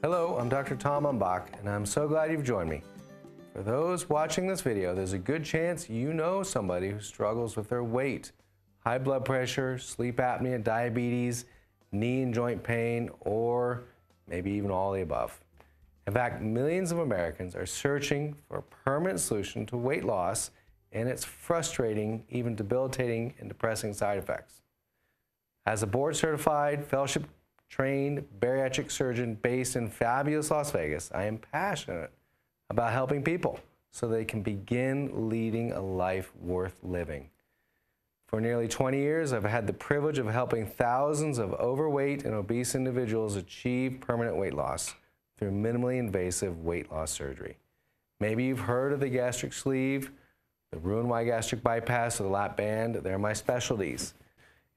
Hello, I'm Dr. Tom Umbach, and I'm so glad you've joined me. For those watching this video, there's a good chance you know somebody who struggles with their weight, high blood pressure, sleep apnea, diabetes, knee and joint pain, or maybe even all the above. In fact, millions of Americans are searching for a permanent solution to weight loss and its frustrating, even debilitating and depressing side effects. As a board certified, fellowship trained bariatric surgeon based in fabulous Las Vegas, I am passionate about helping people so they can begin leading a life worth living. For nearly 20 years, I've had the privilege of helping thousands of overweight and obese individuals achieve permanent weight loss through minimally invasive weight loss surgery. Maybe you've heard of the gastric sleeve, the Roux-en-Y gastric bypass, or the lap band. They're my specialties,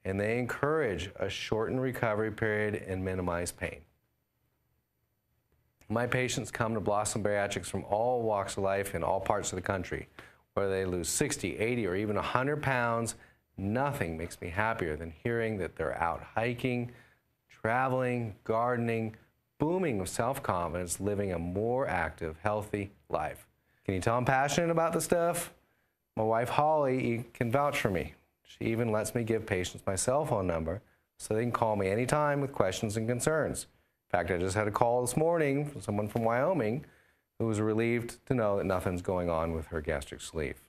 and they encourage a shortened recovery period and minimize pain. My patients come to Blossom Bariatrics from all walks of life in all parts of the country. Whether they lose 60, 80, or even 100 pounds, nothing makes me happier than hearing that they're out hiking, traveling, gardening, booming with self-confidence, living a more active, healthy life. Can you tell I'm passionate about this stuff? My wife Holly can vouch for me. She even lets me give patients my cell phone number so they can call me anytime with questions and concerns. In fact, I just had a call this morning from someone from Wyoming who was relieved to know that nothing's going on with her gastric sleeve.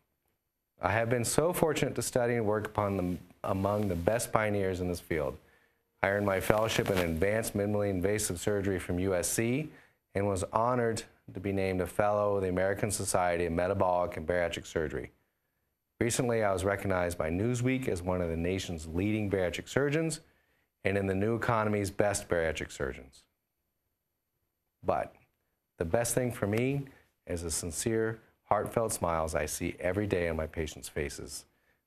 I have been so fortunate to study and work upon the, among the best pioneers in this field. I earned my fellowship in advanced minimally invasive surgery from USC and was honored to be named a fellow of the American Society of Metabolic and Bariatric Surgery. Recently, I was recognized by Newsweek as one of the nation's leading bariatric surgeons and in the new economy's best bariatric surgeons. But the best thing for me is the sincere, heartfelt smiles I see every day on my patients' faces.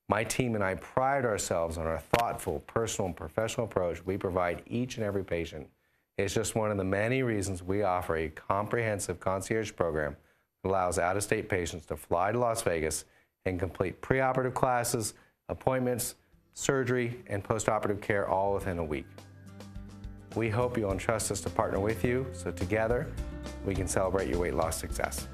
My team and I pride ourselves on our thoughtful, personal, and professional approach we provide each and every patient. It's just one of the many reasons we offer a comprehensive concierge program that allows out-of-state patients to fly to Las Vegas and complete preoperative classes, appointments, surgery, and postoperative care all within a week. We hope you'll entrust us to partner with you so together we can celebrate your weight loss success.